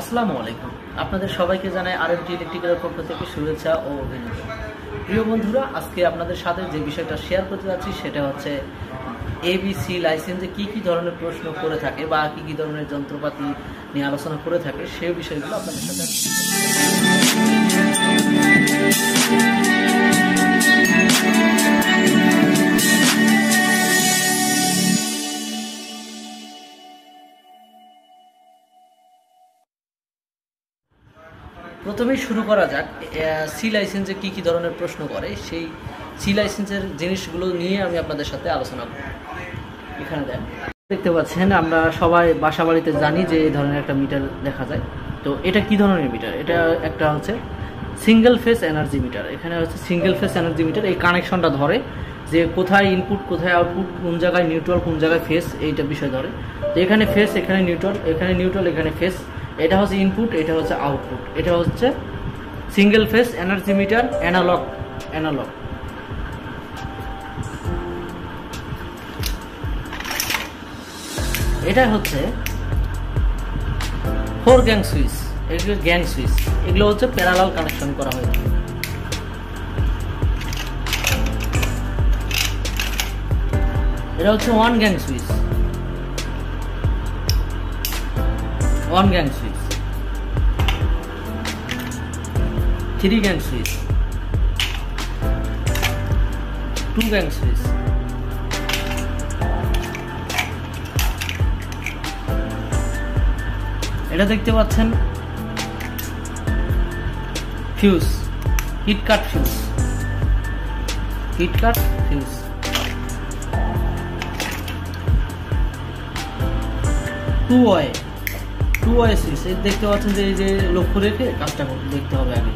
আসসালামু আলাইকুম। আপনাদের সবাইকে জানাই আর একটি ইলেকট্রিক্যালের পক্ষ থেকে শুভেচ্ছা ও অভিনন্দন। প্রিয় বন্ধুরা, আজকে আপনাদের সাথে যে বিষয়টা শেয়ার করতে যাচ্ছি সেটা হচ্ছে এবিসি লাইসেন্সে কি কি ধরনের প্রশ্ন করে থাকে বা কি কি ধরনের যন্ত্রপাতি নিয়ে আলোচনা করে থাকে, সেই বিষয়গুলো আপনাদের সাথে প্রথমেই শুরু করা যাক সি লাইসেন্সে কি কি ধরনের প্রশ্ন করে, সেই সি লাইসেন্সের জিনিসগুলো নিয়ে আমি আপনাদের সাথে আলোচনা করব। এখানে দেন দেখতে পাচ্ছেন, আমরা সবাই বাসা বাড়িতে জানি যে এই ধরনের একটা মিটার দেখা যায়। তো এটা কি ধরনের মিটার এটা একটা হচ্ছে সিঙ্গেল ফেস এনার্জি মিটার এখানে হচ্ছে সিঙ্গেল ফেস এনার্জি মিটার এই কানেকশনটা ধরে যে কোথায় ইনপুট কোথায় আউটপুট কোন জায়গায় নিউট্রাল কোন জায়গায় ফেস এইটা বিষয় ধরে। তো এখানে ফেস এখানে নিউট্রাল এখানে নিউট্রাল এখানে ফেস এটা হচ্ছে ইনপুট এটা হচ্ছে আউটপুট এটা হচ্ছে single phase energy meter analog analog এটা হচ্ছে ফোর গ্যাং সুইচ এগুলো গ্যাং সুইচ এগুলো হচ্ছে প্যারালাল কানেকশন করা হয়েছে এটা হচ্ছে one gang switch one gang switch three gang switch two gang switch এটা দেখতে পাচ্ছেন? Fuse. Heat cut fuse. Heat cut fuse. Two way two way switch এই দেখতে পাচ্ছেন যে এই যে লক্ষ্য রেখে কাজটা দেখতে হবে আগে।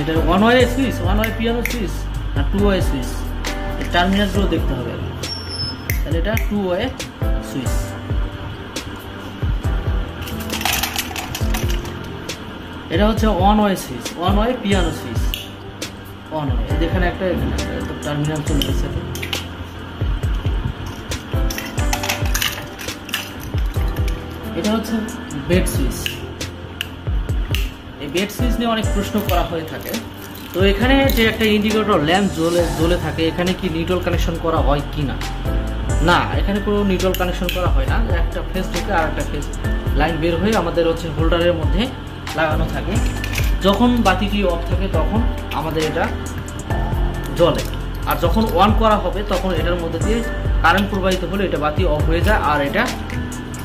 এটা one way switch one way piano switch আর টু ওয়ে সুইচ টার্মিনালগুলো দেখতে হবে আগে। তাহলে এটা টু ওয়ে সুইচ এটা হচ্ছে one way switch one way piano switch one way এখানে একটা এখানে একটা টার্মিনাল চলে গেছে। এটা হচ্ছে বেড সুইচ এই বেড সুইচ নিয়ে অনেক প্রশ্ন করা হয়ে থাকে। তো এখানে যে একটা ইন্ডিকেটর ল্যাম্প জ্বলে জ্বলে থাকে, এখানে কি নিউট্রাল কানেকশন করা হয় কি না না এখানে কোনো নিউট্রাল কানেকশন করা হয় না। একটা ফেস থেকে আর একটা ফেস লাইন বের হয়ে আমাদের হচ্ছে হোল্ডারের মধ্যে লাগানো থাকে। যখন বাতিটি অফ থাকে, তখন আমাদের এটা জ্বলে। আর যখন অন করা হবে, তখন এটার মধ্যে দিয়ে কারেন্ট প্রবাহিত হলে এটা বাতি অফ হয়ে যায় আর এটা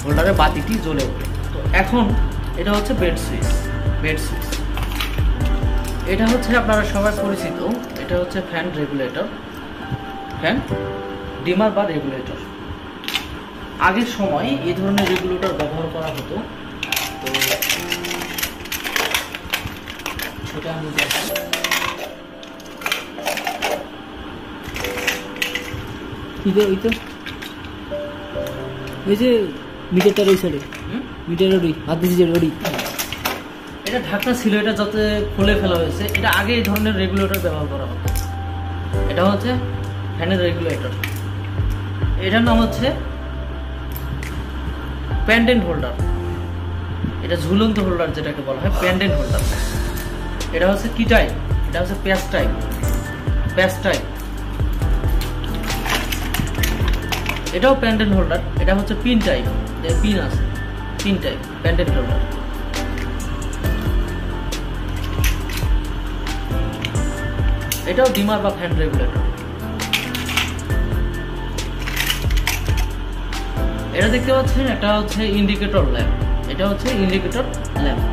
হোল্ডারে বাতিটি জ্বলে ওঠে। এখন এটা হচ্ছে বেড সুইচ বেড সুইচ এটা হচ্ছে আপনারা সবাই পরিচিত, এটা হচ্ছে ফ্যান রেগুলেটর ফ্যান ডিমার বা রেগুলেটর আগের সময় এই ধরনের রেগুলেটর ব্যবহার করা হতো। তো সেটা আমি ওই তো ওই যে মিটারটার ওই সাইডে মিটারের ওই হাত দিয়েছি যে এটা ঢাকনা ছিল, এটা যাতে খুলে ফেলা হয়েছে, এটা আগে এই ধরনের রেগুলেটর ব্যবহার করা হতো। এটা হচ্ছে ফ্যানের রেগুলেটর এটার নাম হচ্ছে প্যান্ডেন্ট হোল্ডার এটা ঝুলন্ত হোল্ডার যেটাকে বলা হয় প্যান্ডেন্ট হোল্ডার এটা হচ্ছে কি টাইপ এটা হচ্ছে প্যাস টাইপ প্যাস টাইপ এটাও প্যান্ডেন্ট হোল্ডার এটা হচ্ছে পিন টাইপ পিন আছে। পিন টাইপ প্যান্ডেন্ট হোল্ডার এটাও ডিমার বা ফ্যান রেগুলেটর। এটা দেখতে পাচ্ছেন, এটা হচ্ছে ইন্ডিকেটর ল্যাম্প। এটা হচ্ছে ইন্ডিকেটর ল্যাম্প।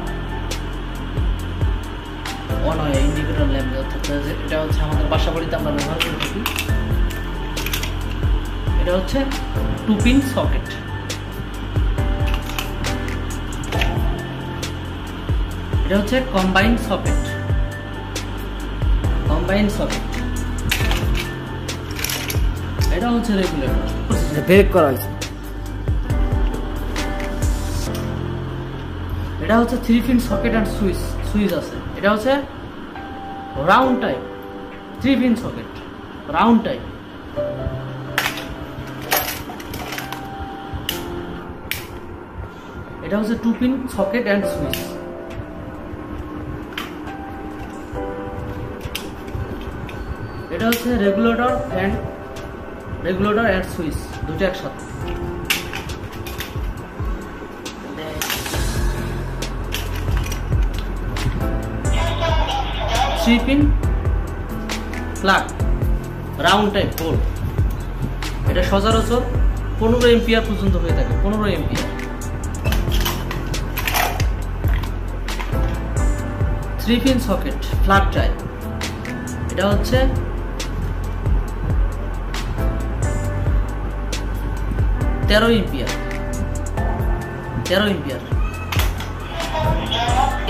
অন হয় ইন্ডিকেটর ল্যাম্প এটা হচ্ছে আমাদের বাসা বাড়িতে আমরা ব্যবহার করে থাকি। এটা হচ্ছে টু পিন সকেট। এটা হচ্ছে কম্বাইন সকেট কম্বাইন সকেট এটা হচ্ছে রেগুলেটর ব্রেক করা হয়েছে। এটা হচ্ছে three pin socket and switch switch আছে। এটা হচ্ছে round type three pin socket round type এটা হচ্ছে two pin socket and switch হচ্ছে regulator and regulator and switch, দুটো একসাথে। Three pin plug round type hole এটা সচরাচর পনেরো এমপিআর পর্যন্ত হয়ে থাকে, পনেরো ampere three pin socket flat type এটা হচ্ছে তেরো ইম্পিয়ার। তেরো ইম্পিয়ার।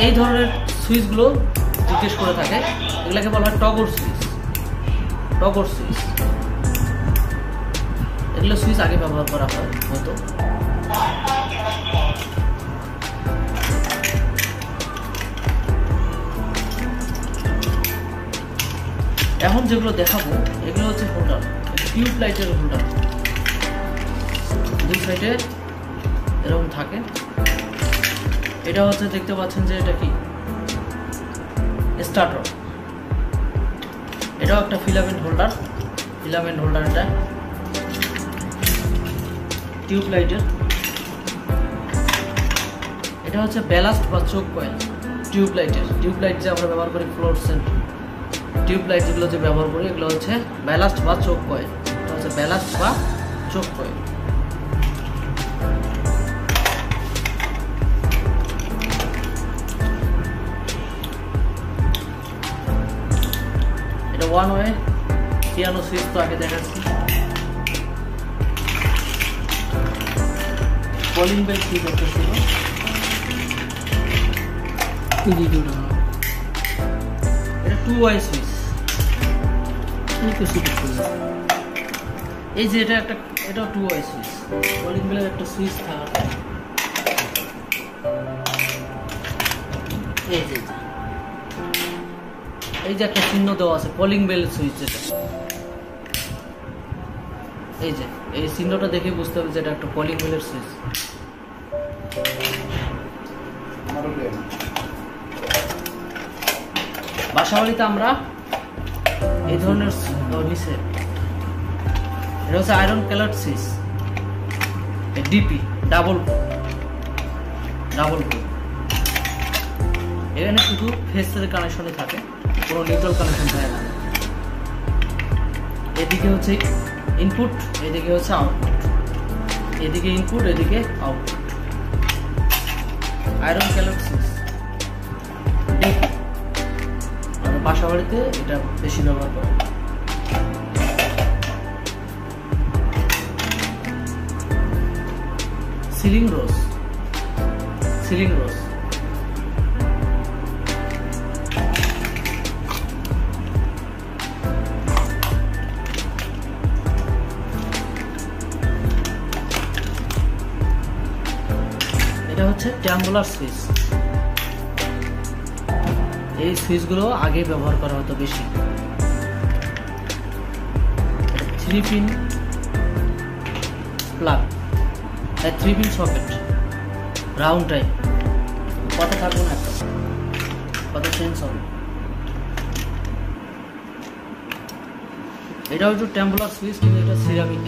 এই ধরনের সুইচগুলো জিজ্ঞেস করে থাকে, এগুলোকে বলা হয় টগর সুইচ। টগর সুইচ। এগুলো সুইচ আগে ব্যবহার করা হয়, হয়তো। এখন যেগুলো দেখাবো, এগুলো হচ্ছে হোল্ডার টিউব লাইটের হোল্ডার দুই সাইডে এরকম থাকে। এটা হচ্ছে দেখতে পাচ্ছেন যে এটা কি? স্টার্টার এটাও একটা ফিলামেন্ট হোল্ডার ফিলামেন্ট হোল্ডার এটা। টিউব লাইটের। এটা হচ্ছে ব্যালাস্ট বা চোখ কয়েল। টিউব লাইটের। টিউব লাইট যে আমরা ব্যবহার করি ফ্লোরসেন্ট। টিউব লাইট যেগুলো যে ব্যবহার করি, এগুলো হচ্ছে ব্যালাস্ট বা চোখ কয়েল। এটা হচ্ছে ব্যালাস্ট বা choke coil. One way piano switch তো আগে দেখাচ্ছি কলিং বেল সুইচ একটা ছিল ইন্ডিকেটর এটা টু ওয়াই সুইচ এই যে এটা একটা এটা টু ওয়াই সুইচ কলিং বেলের একটা সুইচ থাকা এই যে এই যে। একটা চিহ্ন দেওয়া আছে কলিং বেল সুইচ যেটা। এই যে এই চিহ্নটা দেখে বুঝতে হবে যে এটা একটা কলিং বেলের সুইচ বাসাবাড়িতে আমরা এই ধরনের নিচে এটা হচ্ছে iron colour switch DP double double এখানে শুধু ফেসের কানেকশনে থাকে। কোনো নিউট্রাল কানেকশন থাকে না। এদিকে হচ্ছে ইনপুট এদিকে হচ্ছে আউটপুট এদিকে ইনপুট এদিকে আউটপুট আয়রন আমরা বাসা বাড়িতে এটা বেশি ব্যবহার সিলিং রোজ সিলিং রোজ এটা হচ্ছে ট্যাম্বুলার সুইচ এই সুইচগুলো আগে ব্যবহার করা হতো বেশি। Three pin plug three pin socket round type কত থাকবে না? কত চেঞ্জ হবে এটা হচ্ছে ট্যাম্বুলার সুইচ কিন্তু এটা সিরামিক